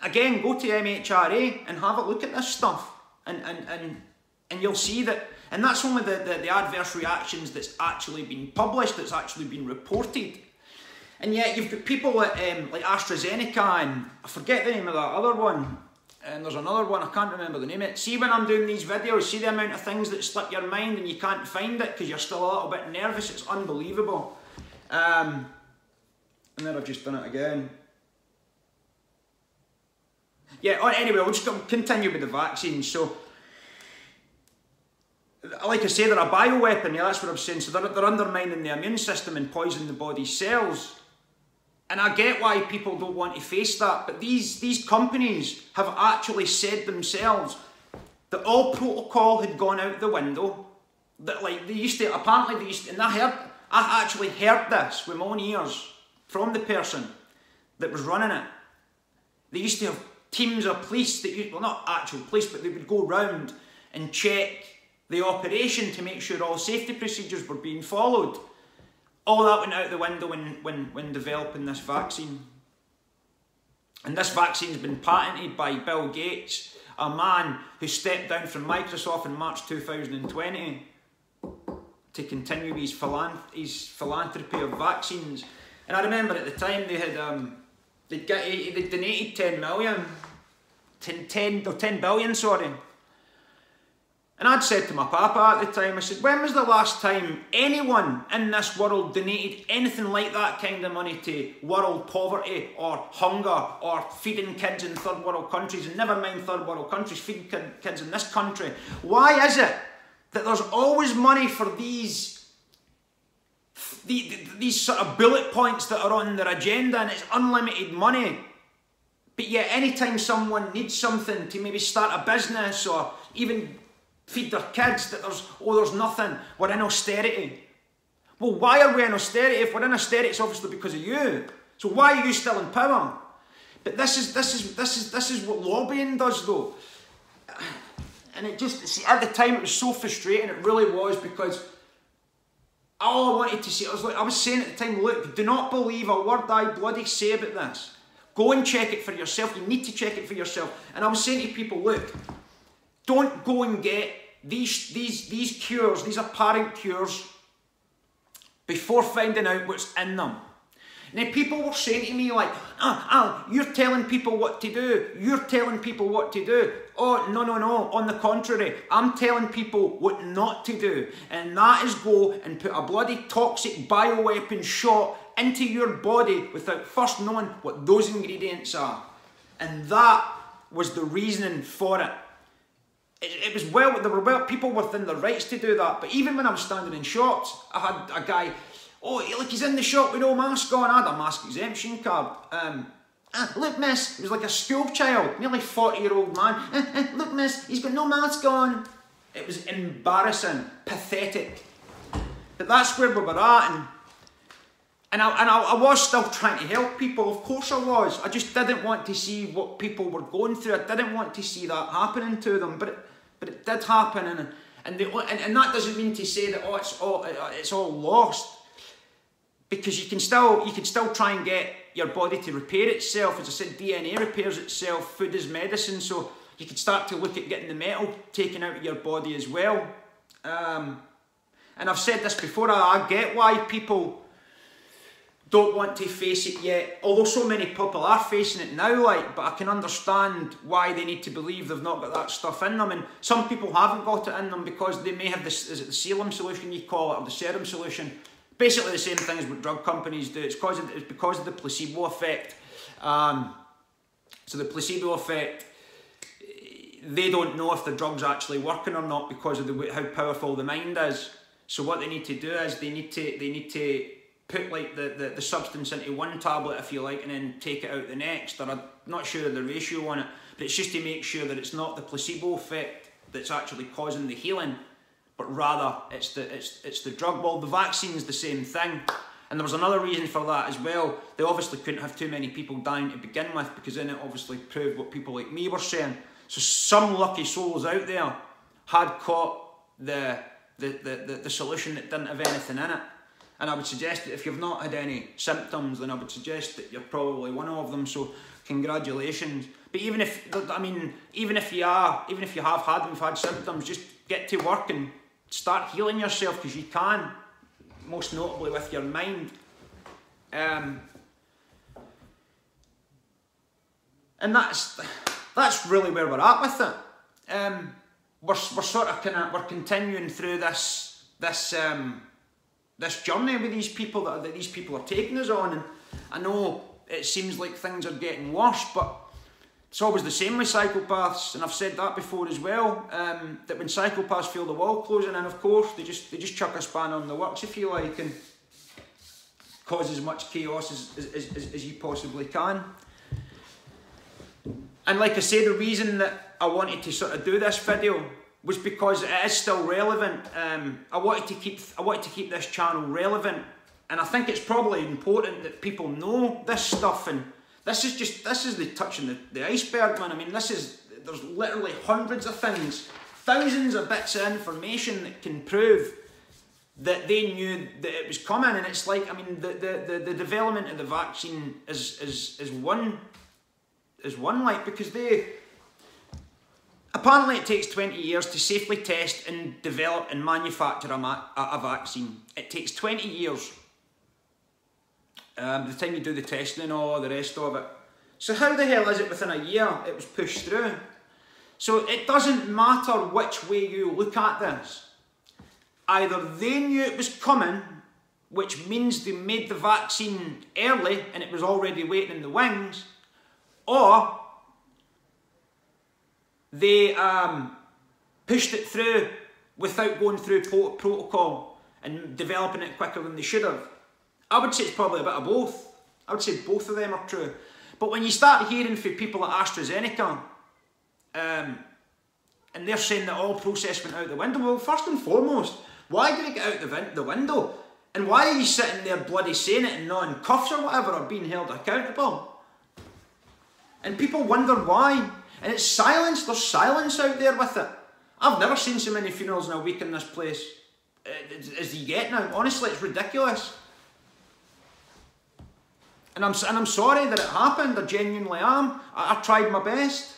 again, go to MHRA and have a look at this stuff, and, and, and, and you'll see that and that's only the, the, the adverse reactions that's actually been published, that's actually been reported. And yet you've got people like, um, like AstraZeneca and I forget the name of that other one. And there's another one, I can't remember the name of it. See when I'm doing these videos, see the amount of things that slip your mind and you can't find it because you're still a little bit nervous. It's unbelievable. Um, and then I've just done it again. Yeah, oh, anyway, we'll just continue with the vaccines. So like I say, they're a bioweapon, yeah, that's what I'm saying. So they're, they're undermining the immune system and poisoning the body's cells. And I get why people don't want to face that, but these, these companies have actually said themselves that all protocol had gone out the window. That like they used to apparently they used to, and I heard I actually heard this with my own ears from the person that was running it. They used to have teams of police that used, well not actual police, but they would go round and check the operation to make sure all safety procedures were being followed. All that went out the window when, when, when developing this vaccine. And this vaccine's been patented by Bill Gates, a man who stepped down from Microsoft in March 2020 to continue his, philanth his philanthropy of vaccines. And I remember at the time they had um, they'd, get, they donated 10 million, 10, 10, 10 billion, sorry, and I'd said to my papa at the time, I said, when was the last time anyone in this world donated anything like that kind of money to world poverty or hunger or feeding kids in third world countries, and never mind third world countries, feeding kids in this country? Why is it that there's always money for these, these sort of bullet points that are on their agenda and it's unlimited money? But yet, anytime someone needs something to maybe start a business or even feed their kids that there's, oh, there's nothing, we're in austerity. Well, why are we in austerity? If we're in austerity, it's obviously because of you. So why are you still in power? But this is this is this is this is what lobbying does though. And it just see at the time it was so frustrating, it really was because all I wanted to say, I was like I was saying at the time, look, do not believe a word I bloody say about this. Go and check it for yourself. You need to check it for yourself. And I was saying to people, look, don't go and get these, these, these cures, these apparent cures, before finding out what's in them. Now, people were saying to me, like, ah, ah, you're telling people what to do. You're telling people what to do. Oh, no, no, no. On the contrary, I'm telling people what not to do. And that is go and put a bloody toxic bioweapon shot into your body without first knowing what those ingredients are. And that was the reasoning for it it, was well, there were well people within their rights to do that. But even when I was standing in shops, I had a guy, oh, look, he's in the shop with no mask on. I had a mask exemption card. Um, uh, look, miss. He was like a school child, nearly 40 year old man. Uh, uh, look, miss, he's got no mask on. It was embarrassing, pathetic. But that's where we were at. And, and, I, and I, I was still trying to help people. Of course I was. I just didn't want to see what people were going through. I didn't want to see that happening to them. But it, but it did happen. And, and, the, and, and that doesn't mean to say that oh, it's, all, it's all lost. Because you can still you can still try and get your body to repair itself. As I said, DNA repairs itself, food is medicine. So you can start to look at getting the metal taken out of your body as well. Um, and I've said this before, I, I get why people don't want to face it yet, although so many people are facing it now, like, but I can understand why they need to believe they've not got that stuff in them. And some people haven't got it in them because they may have this, is it the serum solution you call it, or the serum solution? Basically the same thing as what drug companies do. It's because of, it's because of the placebo effect. Um, so the placebo effect they don't know if the drug's actually working or not because of the how powerful the mind is. So what they need to do is they need to they need to put like the, the, the substance into one tablet if you like and then take it out the next. Or I'm not sure of the ratio on it, but it's just to make sure that it's not the placebo effect that's actually causing the healing, but rather it's the it's it's the drug. Well, the vaccine's the same thing. And there was another reason for that as well. They obviously couldn't have too many people dying to begin with because then it obviously proved what people like me were saying so some lucky souls out there had caught the, the, the, the, the solution that didn't have anything in it. And I would suggest that if you've not had any symptoms, then I would suggest that you're probably one of them. So congratulations. But even if, I mean, even if you are, even if you have had them, you've had symptoms, just get to work and start healing yourself because you can, most notably with your mind. Um, and that's that's really where we're at with it. Um, we're, we're sort of kind of we're continuing through this this um, this journey with these people that, that these people are taking us on, and I know it seems like things are getting worse, but it's always the same with psychopaths, and I've said that before as well. Um, that when psychopaths feel the wall closing in, of course, they just they just chuck a span on the works if you like, and cause as much chaos as, as, as, as you possibly can. And like I say, the reason that I wanted to sort of do this video was because it is still relevant. Um, I wanted to keep I wanted to keep this channel relevant, and I think it's probably important that people know this stuff. And this is just this is the touching the, the iceberg, man. I mean, this is there's literally hundreds of things, thousands of bits of information that can prove that they knew that it was coming. And it's like I mean, the the the, the development of the vaccine is is is one is one like because they apparently it takes 20 years to safely test and develop and manufacture a, a, a vaccine. It takes 20 years. Um, the time you do the testing and all the rest of it. So how the hell is it within a year it was pushed through? So it doesn't matter which way you look at this. Either they knew it was coming, which means they made the vaccine early and it was already waiting in the wings, or they um, pushed it through without going through protocol and developing it quicker than they should have. I would say it's probably a bit of both. I would say both of them are true. But when you start hearing from people at AstraZeneca, um, and they're saying that all process went out the window, well, first and foremost, why did it get out the, the window? And why are you sitting there bloody saying it and not in cuffs or whatever or being held accountable? And people wonder why. And it's silence. There's silence out there with it. I've never seen so many funerals in a week in this place uh, as you get now. Honestly, it's ridiculous. And I'm, and I'm sorry that it happened. I genuinely am. I, I tried my best.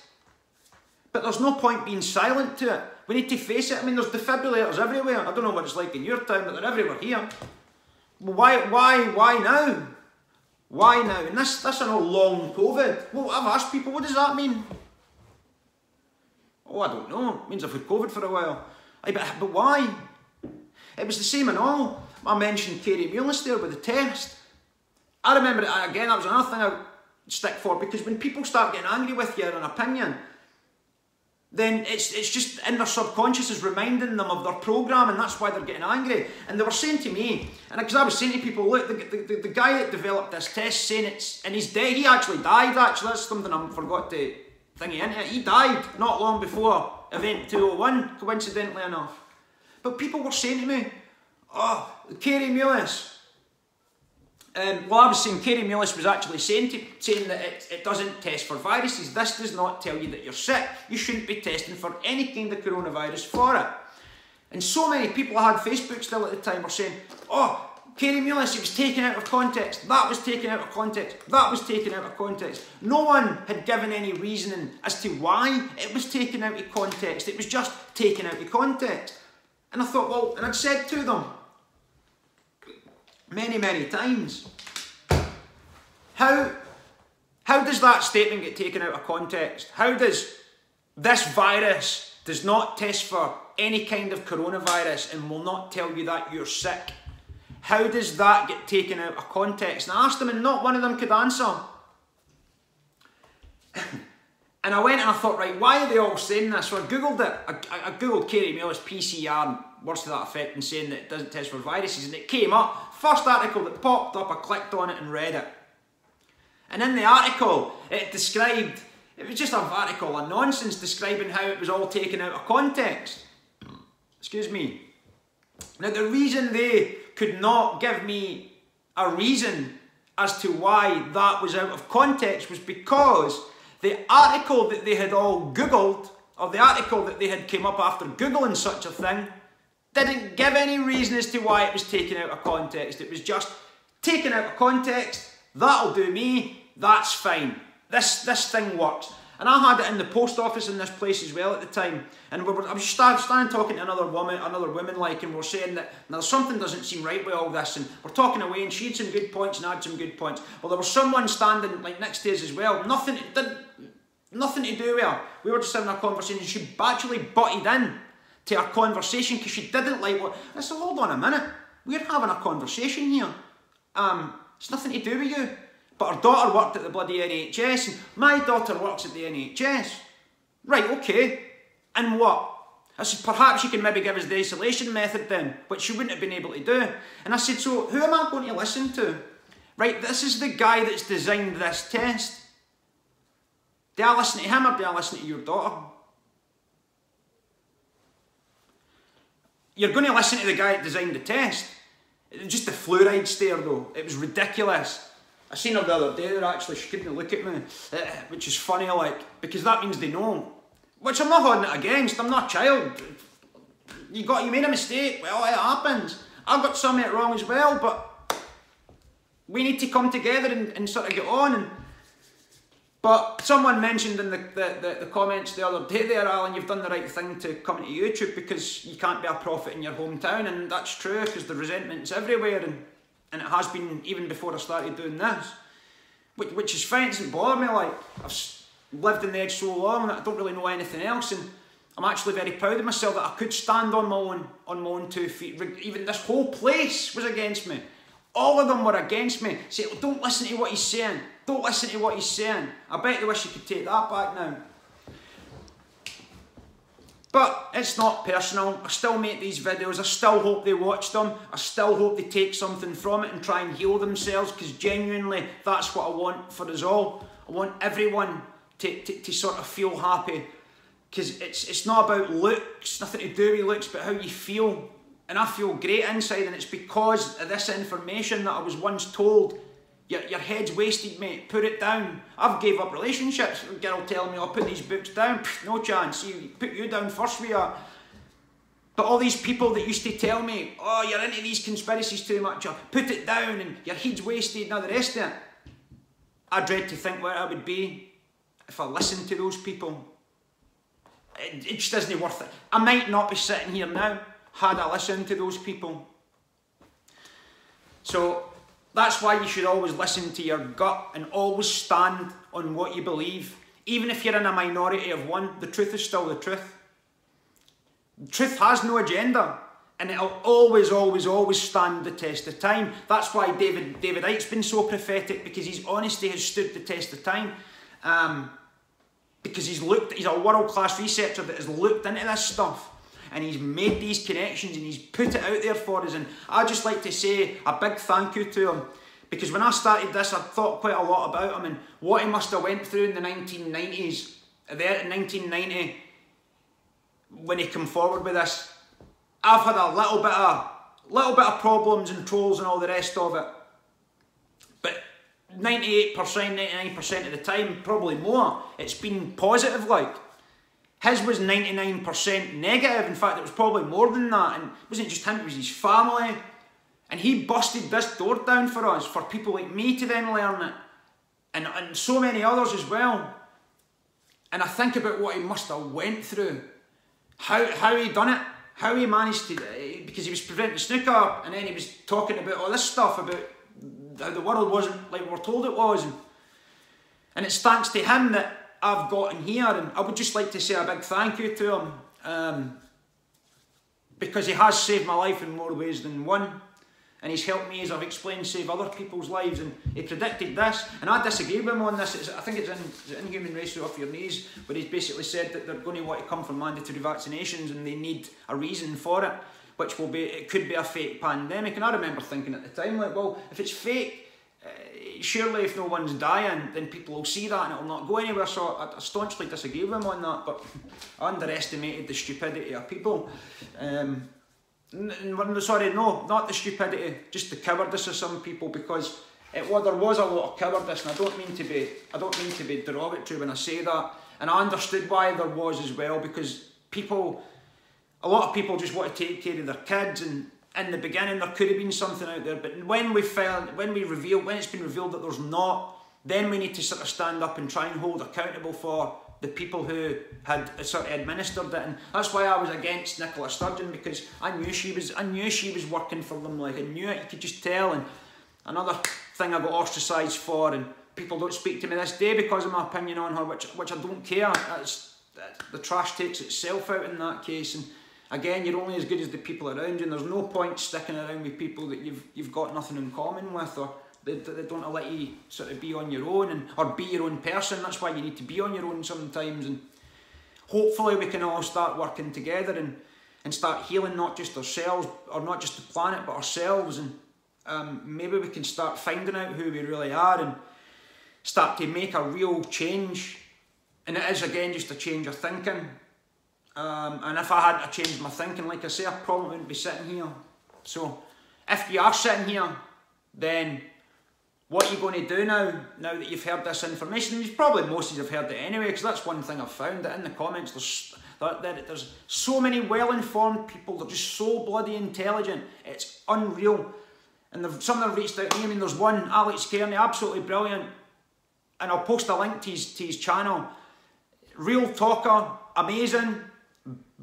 But there's no point being silent to it. We need to face it. I mean, there's defibrillators everywhere. I don't know what it's like in your town, but they're everywhere here. Why, why, why now? Why now? And this, this are all long COVID. Well, I've asked people, what does that mean? Oh, I don't know. It means I've had COVID for a while. But, but why? It was the same and all. I mentioned Kary Mullis there with the test. I remember, it, again, that was another thing I stick for, because when people start getting angry with you an opinion, then it's, it's just in their subconscious is reminding them of their program and that's why they're getting angry. And they were saying to me, and because I was saying to people, look, the, the, the, guy that developed this test saying it's, and he's dead, he actually died actually, that's something I forgot to thingy into it. He died not long before event 201, coincidentally enough. But people were saying to me, oh, Kary Mullis, um, well, I was saying Kary Mullis was actually saying, to, saying that it, it doesn't test for viruses. This does not tell you that you're sick. You shouldn't be testing for any kind of coronavirus for it. And so many people I had Facebook still at the time were saying, oh, Kary Mullis, it was taken out of context. That was taken out of context. That was taken out of context. No one had given any reasoning as to why it was taken out of context. It was just taken out of context. And I thought, well, and I'd said to them, many, many times. How, how does that statement get taken out of context? How does this virus does not test for any kind of coronavirus and will not tell you that you're sick? How does that get taken out of context? And I asked them and not one of them could answer. and I went and I thought, right, why are they all saying this? So I googled it. I, I, I googled Kary Mullis PCR words to that effect and saying that it doesn't test for viruses and it came up First article that popped up, I clicked on it and read it. And in the article, it described, it was just an article of nonsense describing how it was all taken out of context. Excuse me. Now, the reason they could not give me a reason as to why that was out of context was because the article that they had all Googled, or the article that they had came up after Googling such a thing, didn't give any reason as to why it was taken out of context. It was just taken out of context. That'll do me. That's fine. This this thing works. And I had it in the post office in this place as well at the time. And we were, I was standing talking to another woman, another woman like, and we are saying that now something doesn't seem right with all this. And we're talking away, and she had some good points and I had some good points. Well, there was someone standing like next to us as well. Nothing, did, nothing to do with her. We were just having a conversation. She actually butted in to a conversation because she didn't like what. I said, hold on a minute, we're having a conversation here. Um, it's nothing to do with you. But her daughter worked at the bloody NHS, and my daughter works at the NHS. Right, okay. And what? I said, perhaps you can maybe give us the isolation method then, which she wouldn't have been able to do. And I said, so who am I going to listen to? Right, this is the guy that's designed this test. Do I listen to him or do I listen to your daughter? You're going to listen to the guy that designed the test. Just the fluoride stare though, it was ridiculous. I seen her the other day there actually, she couldn't look at me, uh, which is funny like, because that means they know. Which I'm not holding it against, I'm not a child. You got, you made a mistake, well it happens. I've got something wrong as well, but we need to come together and, and sort of get on and but someone mentioned in the, the, the, the, comments the other day there, Alan, you've done the right thing to come to YouTube because you can't be a prophet in your hometown, and that's true because the resentment's everywhere, and, and it has been even before I started doing this. Which, which is fine, it doesn't bother me, like, I've lived in the edge so long that I don't really know anything else, and I'm actually very proud of myself that I could stand on my own, on my own two feet. Even this whole place was against me. All of them were against me. Say, don't listen to what he's saying. Don't listen to what he's saying. I bet they wish you could take that back now. But it's not personal. I still make these videos. I still hope they watch them. I still hope they take something from it and try and heal themselves because genuinely that's what I want for us all. I want everyone to, to, to sort of feel happy because it's, it's not about looks, nothing to do with looks, but how you feel. And I feel great inside and it's because of this information that I was once told your, your head's wasted, mate. Put it down. I've gave up relationships. A girl telling me I'll put these books down. no chance. You put you down first, we are. But all these people that used to tell me, oh, you're into these conspiracies too much, or put it down and your head's wasted and all the rest of it. I dread to think where I would be if I listened to those people. It, it just isn't worth it. I might not be sitting here now had a listened to those people. So that's why you should always listen to your gut and always stand on what you believe. Even if you're in a minority of one, the truth is still the truth. Truth has no agenda and it'll always, always, always stand the test of time. That's why David, David Icke's been so prophetic because his honesty has stood the test of time. Um, because he's looked, he's a world class researcher that has looked into this stuff and he's made these connections and he's put it out there for us. And I just like to say a big thank you to him because when I started this, I thought quite a lot about him and what he must have went through in the 1990s. There in 1990, when he came forward with this, I've had a little bit of little bit of problems and trolls and all the rest of it. But 98%, 99% of the time, probably more, it's been positive like. His was 99% negative. In fact, it was probably more than that. And it wasn't just him, it was his family. And he busted this door down for us, for people like me to then learn it. And, and so many others as well. And I think about what he must have went through. How, how he done it. How he managed to, eh, because he was preventing snooker, and then he was talking about all this stuff about how the world wasn't like we were told it was. And, and it's thanks to him that I've gotten here, and I would just like to say a big thank you to him um, because he has saved my life in more ways than one. And he's helped me, as I've explained, save other people's lives. And he predicted this, and I disagree with him on this. It's, I think it's in, in Human Race Off Your Knees, where he's basically said that they're going to want to come for mandatory vaccinations and they need a reason for it, which will be, it could be a fake pandemic. And I remember thinking at the time, like, well, if it's fake, surely if no one's dying, then people will see that and it'll not go anywhere. So I, I staunchly disagree with him on that, but I underestimated the stupidity of people. Um, sorry, no, not the stupidity, just the cowardice of some people because it, well, there was a lot of cowardice, and I don't mean to be, I don't mean to be derogatory when I say that, and I understood why there was as well because people, a lot of people just want to take care of their kids and in the beginning there could have been something out there, but when we found, when we reveal, when it's been revealed that there's not, then we need to sort of stand up and try and hold accountable for the people who had sort of administered it, and that's why I was against Nicola Sturgeon because I knew she was, I knew she was working for them. Like I knew it, you could just tell. And another thing I got ostracised for, and people don't speak to me this day because of my opinion on her, which which I don't care. That's the trash takes itself out in that case, and Again, you're only as good as the people around you, and there's no point sticking around with people that you've you've got nothing in common with, or they, they don't let you sort of be on your own and or be your own person. That's why you need to be on your own sometimes, and hopefully we can all start working together and and start healing not just ourselves or not just the planet, but ourselves, and um, maybe we can start finding out who we really are and start to make a real change. And it is again just a change of thinking um, and if I had to change my thinking, like I say, I probably wouldn't be sitting here. So, if you are sitting here, then what are you going to do now, now that you've heard this information? And probably most of you have heard it anyway, because that's one thing I've found, that in the comments there's, there, there's so many well-informed people, they're just so bloody intelligent, it's unreal. And some of them reached out to me, I mean there's one, Alex Kearney, absolutely brilliant, and I'll post a link to his, to his channel. Real talker, amazing,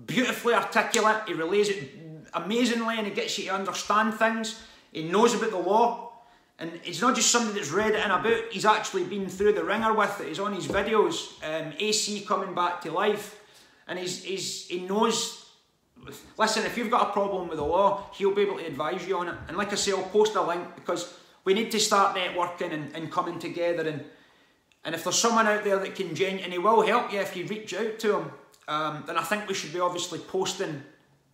beautifully articulate, he relays it amazingly and he gets you to understand things. He knows about the law. And he's not just somebody that's read it in a book, he's actually been through the ringer with it. He's on his videos, um, AC coming back to life. And he's, he's, he knows, listen, if you've got a problem with the law, he'll be able to advise you on it. And like I say, I'll post a link because we need to start networking and, and coming together. And, and if there's someone out there that can genuinely, and he will help you if you reach out to him um, then I think we should be obviously posting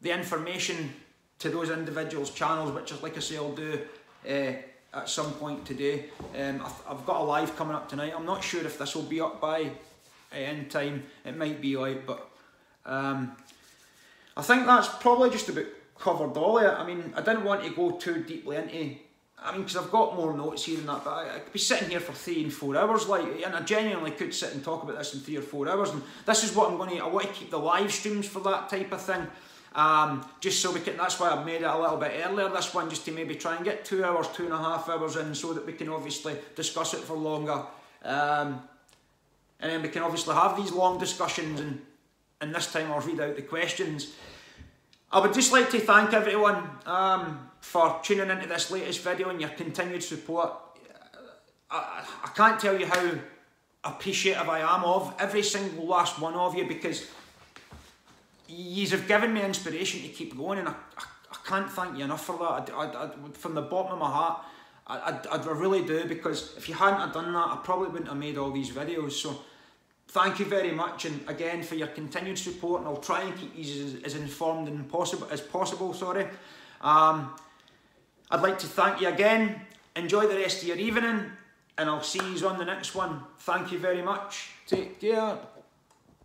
the information to those individuals' channels, which is like I say, I'll do uh, at some point today. Um, I've got a live coming up tonight. I'm not sure if this will be up by uh, end time. It might be out, but um, I think that's probably just about covered all of it. I mean, I didn't want to go too deeply into I mean, because I've got more notes here and that, but I, I, could be sitting here for three and four hours, like, and I genuinely could sit and talk about this in three or four hours. And this is what I'm going to. I want to keep the live streams for that type of thing, um, just so we can. That's why I've made it a little bit earlier. This one, just to maybe try and get two hours, two and a half hours in, so that we can obviously discuss it for longer, um, and then we can obviously have these long discussions. And and this time I'll read out the questions. I would just like to thank everyone. Um, for tuning into this latest video and your continued support. I, I can't tell you how appreciative I am of every single last one of you because you have given me inspiration to keep going and I, I, I can't thank you enough for that. I, I, from the bottom of my heart, I, I, really do because if you hadn't have done that, I probably wouldn't have made all these videos. So thank you very much, and again for your continued support. And I'll try and keep you as, as informed and possible as possible. Sorry. Um, I'd like to thank you again. Enjoy the rest of your evening, and I'll see you on the next one. Thank you very much. Take care.